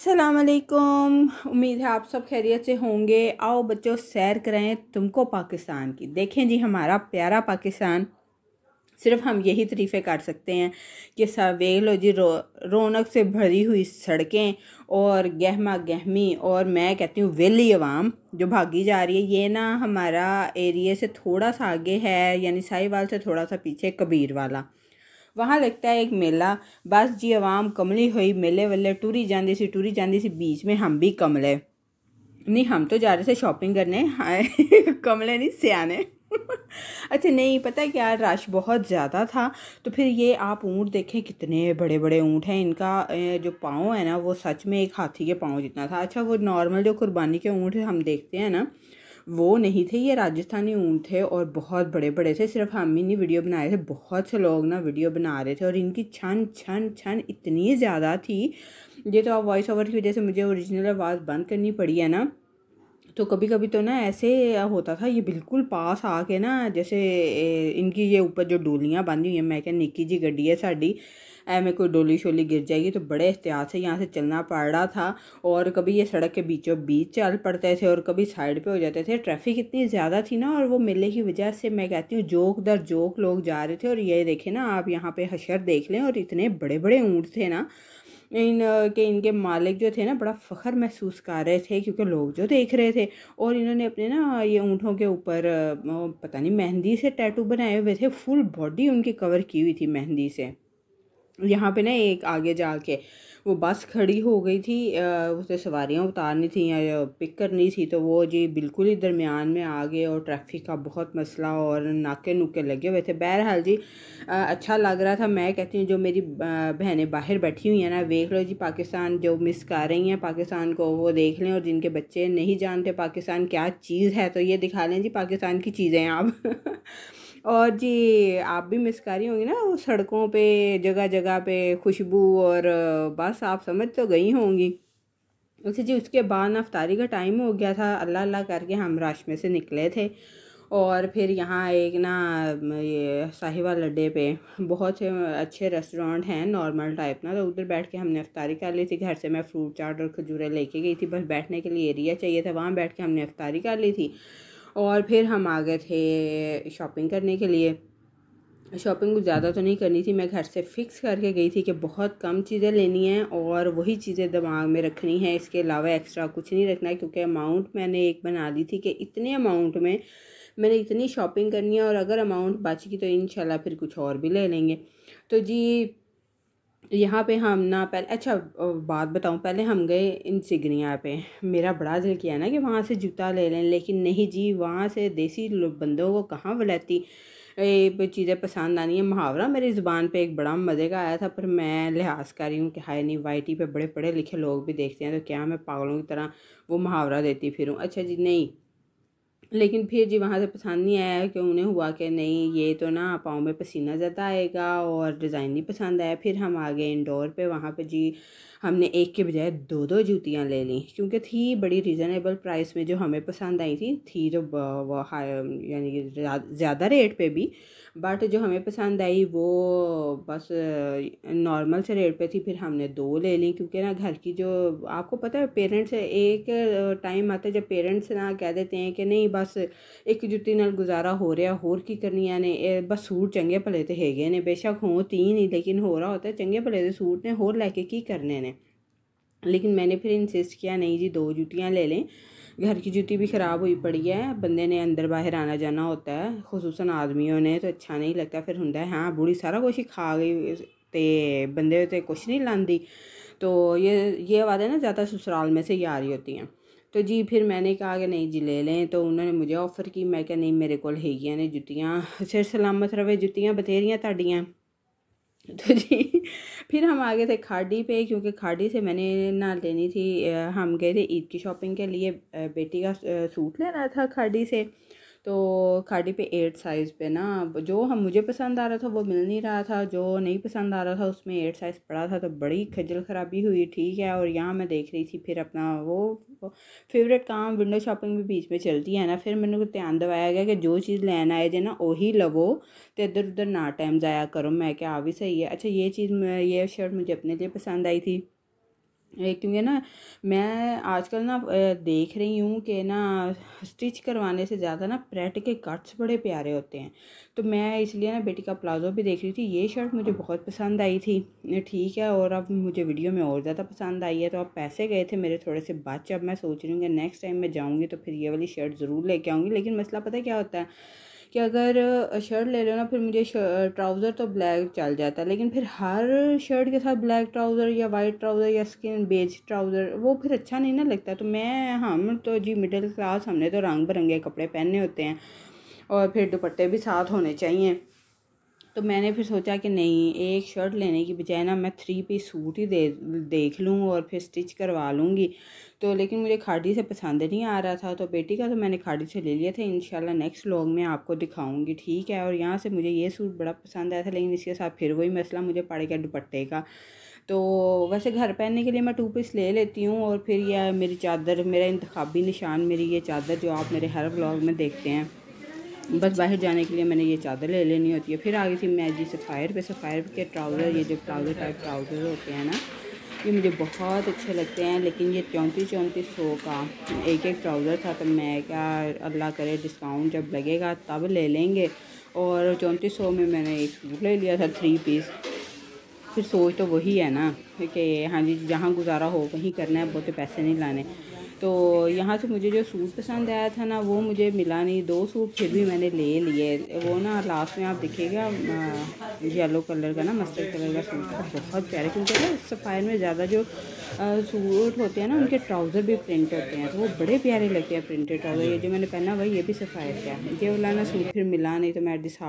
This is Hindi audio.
असलकुम उम्मीद है आप सब खैरियत से होंगे। आओ बच्चों, सैर कराएँ तुमको पाकिस्तान की। देखें जी, हमारा प्यारा पाकिस्तान। सिर्फ़ हम यही तरीफ़े कर सकते हैं कि सवेल लो जी रो, रौनक से भरी हुई सड़कें और गहमा गहमी और मैं कहती हूँ वेली आवाम जो भागी जा रही है, ये ना हमारा एरिए से थोड़ा सा आगे है, यानी साहिवाल से थोड़ा सा पीछे कबीर वाला वहाँ लगता है एक मेला। बस जी आवाम कमली हुई। मेले वेले टूरी जाती सी, टूरी जाती सी। बीच में हम भी कमले। नहीं, हम तो जा रहे थे शॉपिंग करने। कमले नहीं, सियाने। अच्छा नहीं, पता है क्या? रश बहुत ज़्यादा था। तो फिर ये आप ऊँट देखें, कितने बड़े बड़े ऊँट हैं। इनका जो पाँव है ना, वो सच में एक हाथी के पाँव जितना था। अच्छा वो नॉर्मल जो कुर्बानी के ऊँट हम देखते हैं ना वो नहीं थे, ये राजस्थानी ऊँट थे और बहुत बड़े बड़े थे। सिर्फ़ हम ही नहीं वीडियो बनाए थे, बहुत से लोग ना वीडियो बना रहे थे और इनकी छन छन छन इतनी ज़्यादा थी। ये तो आप वॉइस ओवर की वजह से मुझे ओरिजिनल आवाज़ बंद करनी पड़ी है ना। तो कभी कभी तो ना ऐसे होता था, ये बिल्कुल पास आके ना जैसे इनकी ये ऊपर जो डोलियाँ बांधी हुई हैं, मैं क्या, निक्की जी गड्डी है साड़ी। में कोई डोली शोली गिर जाएगी तो बड़े एहतियात से यहाँ से चलना पड़ रहा था। और कभी ये सड़क के बीचों बीच चल पड़ते थे और कभी साइड पे हो जाते थे। ट्रैफ़िक इतनी ज़्यादा थी ना और वो मेले की वजह से मैं कहती हूँ, जोक दर जोक लोग जा रहे थे। और ये देखे ना, आप यहाँ पे हशर देख लें और इतने बड़े बड़े ऊँट थे ना, इन, के इनके मालिक जो थे ना, बड़ा फ़ख्र महसूस कर रहे थे क्योंकि लोग जो देख रहे थे। और इन्होंने अपने ना, ये ऊँटों के ऊपर पता नहीं मेहंदी से टैटू बनाए हुए थे फुल बॉडी उनकी कवर की हुई थी मेहंदी से। यहाँ पे ना एक आगे जाके वो बस खड़ी हो गई थी उसे सवारियाँ उतारनी थी या पिक करनी थी तो वो जी बिल्कुल ही दरमियान में आ गए और ट्रैफ़िक का बहुत मसला और नाके नुके लगे हुए थे। बहरहाल जी अच्छा लग रहा था। मैं कहती हूँ, जो मेरी बहनें बाहर बैठी हुई हैं ना, देख लो जी पाकिस्तान, जो मिस कर रही हैं पाकिस्तान को, वो देख लें और जिनके बच्चे नहीं जानते पाकिस्तान क्या चीज़ है तो ये दिखा लें जी पाकिस्तान की चीज़ें आप। और जी, आप भी मिस कर रही होंगी ना वो सड़कों पे जगह जगह पे खुशबू और, बस आप समझ तो गई होंगी। उसे जी, उसके बाद अफ्तारी का टाइम हो गया था, अल्लाह अल्लाह करके हम राश में से निकले थे। और फिर यहाँ एक ना, ये साहिवाल लड्डे पे बहुत से अच्छे रेस्टोरेंट हैं नॉर्मल टाइप ना तो उधर बैठ के हमने अफ्तारी कर ली थी। घर से मैं फ्रूट चाट और खजूरें लेके गई थी, बस बैठने के लिए एरिया चाहिए था, वहाँ बैठ के हमने अफ्तारी कर ली थी। और फिर हम आ गए थे शॉपिंग करने के लिए। शॉपिंग कुछ ज़्यादा तो नहीं करनी थी, मैं घर से फ़िक्स करके गई थी कि बहुत कम चीज़ें लेनी हैं और वही चीज़ें दिमाग में रखनी है। इसके अलावा एक्स्ट्रा कुछ नहीं रखना है क्योंकि अमाउंट मैंने एक बना ली थी कि इतने अमाउंट में मैंने इतनी शॉपिंग करनी है और अगर अमाउंट बच गई तो इन फिर कुछ और भी ले लेंगे। तो जी यहाँ पे हम ना पहले अच्छा बात बताऊँ, पहले हम गए इन सिगरियाँ पे। मेरा बड़ा दिल किया ना कि वहाँ से जूता ले लें, लेकिन नहीं जी, वहाँ से देसी बंदों को कहाँ वलैती चीज़ें पसंद आनी है। मुहावरा मेरी ज़ुबान पे एक बड़ा मज़े का आया था, पर मैं लिहाज कर रही हूँ कि हाय नहीं वाई टी पे बड़े पढ़े लिखे लोग भी देखते हैं तो क्या मैं पागलों की तरह वो मुहावरा देती फिरूँ? अच्छा जी, नहीं। लेकिन फिर जी वहाँ से पसंद नहीं आया कि उन्हें हुआ कि नहीं, ये तो ना पाँव में पसीना ज़्यादा आएगा और डिज़ाइन नहीं पसंद आया। फिर हम आ गए इंडोर पे, वहाँ पे जी हमने एक के बजाय दो दो जूतियाँ ले ली, क्योंकि थी बड़ी रीज़नेबल प्राइस में जो हमें पसंद आई थी थी जो वो यानी ज़्यादा रेट पे भी, बट जो हमें पसंद आई वो बस नॉर्मल से रेट पे थी, फिर हमने दो ले ली, क्योंकि ना घर की जो, आपको पता है पेरेंट्स एक टाइम आता है जब पेरेंट्स ना कह देते हैं कि नहीं बस एक जुत्ती गुजारा हो रहा, होर की करनिया ने? बस सूट चंगे भले तो है ने, बेशक हों तीन ही लेकिन हो रहा होता चंगे भले के सूट ने, होर लैके की करने ने? लेकिन मैंने फिर इंसिस्ट किया, नहीं जी, दो जुतियाँ ले लें। घर की जूती भी ख़राब हुई पड़ी है, बंदे ने अंदर बाहर आना जाना होता है खसूस आदमियों ने तो अच्छा नहीं लगता, फिर होंगे हाँ बूढ़ी सारा कुछ ही खा गई तो बंदे तो कुछ नहीं लाती तो ये ये आवाज़ें ना ज़्यादा ससुराल में से ही आ रही होती हैं। तो जी, फिर मैंने कहा कि नहीं जी, ले लें। तो उन्होंने मुझे ऑफ़र की। मैं क्या नहीं, मेरे को ने जुतियाँ। सिर सलामत रवे, जुतियाँ बथेरियाँ ताड़ियाँ। तो जी, फिर हम आ गए थे खाड़ी पे, क्योंकि खाड़ी से मैंने ना लेनी थी। हम गए थे ईद की शॉपिंग के लिए। बेटी का सूट लेना था खाड़ी से। तो खाड़ी पे एट साइज़ पे ना जो हम मुझे पसंद आ रहा था वो मिल नहीं रहा था जो नहीं पसंद आ रहा था उसमें एट साइज़ पड़ा था तो बड़ी खजल ख़राबी हुई ठीक है और यहाँ मैं देख रही थी फिर अपना वो, फेवरेट काम विंडो शॉपिंग भी बीच में चलती है ना फिर मैंने ध्यान दवाया गया कि जो चीज़ लेना आए जे ना वही लवो तो इधर उधर ना टाइम ज़ाया करो मैं क्या आ भी सही है? अच्छा ये चीज़ ये शर्ट मुझे अपने लिए पसंद आई थी। क्योंकि ना मैं आजकल ना देख रही हूँ कि ना स्टिच करवाने से ज़्यादा ना प्रेट के कट्स बड़े प्यारे होते हैं। तो मैं इसलिए ना बेटी का प्लाज़ो भी देख रही थी। ये शर्ट मुझे बहुत पसंद आई थी। ठीक है और अब मुझे वीडियो में और ज़्यादा पसंद आई है। तो अब पैसे गए थे मेरे थोड़े से बच। अब मैं सोच रही हूँ कि नेक्स्ट टाइम मैं जाऊँगी तो फिर ये वाली शर्ट ज़रूर लेके आऊँगी। लेकिन मसला पता क्या होता है? कि अगर शर्ट ले लो ना, फिर मुझे ट्राउज़र तो ब्लैक चल जाता है, लेकिन फिर हर शर्ट के साथ ब्लैक ट्राउज़र या वाइट ट्राउज़र या स्किन बेज ट्राउज़र, वो फिर अच्छा नहीं ना लगता। तो मैं हम तो जी मिडिल क्लास, हमने तो रंग बिरंगे कपड़े पहने होते हैं और फिर दुपट्टे भी साथ होने चाहिए। तो मैंने फिर सोचा कि नहीं, एक शर्ट लेने की बजाय ना मैं थ्री पीस सूट ही दे, देख लूँ और फिर स्टिच करवा लूँगी। तो लेकिन मुझे खाड़ी से पसंद नहीं आ रहा था तो बेटी का तो मैंने खाड़ी से ले लिया था। इन नेक्स्ट व्लॉग में आपको दिखाऊँगी, ठीक है? और यहाँ से मुझे ये सूट बड़ा पसंद आया था, लेकिन इसके साथ फिर वही मसला मुझे पड़ गया दुपट्टे का। तो वैसे घर पहनने के लिए मैं टू पीस ले लेती हूँ और फिर यह मेरी चादर, मेरा इंतबी निशान, मेरी ये चादर जो आप मेरे हर ब्लॉग में देखते हैं। बस बाहर जाने के लिए मैंने ये चादर ले लेनी होती है। फिर आ गई थी मैं जी सफ़ायर पे, सफ़ायर के ट्राउज़र, ये जो ट्राउज़र टाइप ट्राउज़र होते हैं ना, ये मुझे बहुत अच्छे लगते हैं। लेकिन ये चौंतीस चौंतीस सौ का एक एक ट्राउज़र था तो मैं क्या अल्लाह करे डिस्काउंट जब लगेगा तब ले लेंगे। और चौंतीस सौ में मैंने एक सूट ले लिया था थ्री पीस फिर सोच तो वही है ना कि हाँ जी, जहाँ गुजारा हो, वहीं करना है, बहुत पैसे नहीं लाने। तो यहाँ से मुझे जो सूट पसंद आया था ना, वो मुझे मिला नहीं। दो सूट फिर भी मैंने ले लिए। वो ना लास्ट में आप देखिएगा येलो कलर का ना मस्टर्ड कलर का सूट था। बहुत प्यारे, क्योंकि ना सफ़ायर में ज़्यादा जो सूट होते हैं ना, उनके ट्राउज़र भी प्रिंट होते हैं। तो वो बड़े प्यारे लगते हैं प्रिंटेड ट्राउज़र ये जो मैंने पहना, वही ये भी सफ़ायर का ये वाला ना सूट फिर मिला नहीं तो मैं डिस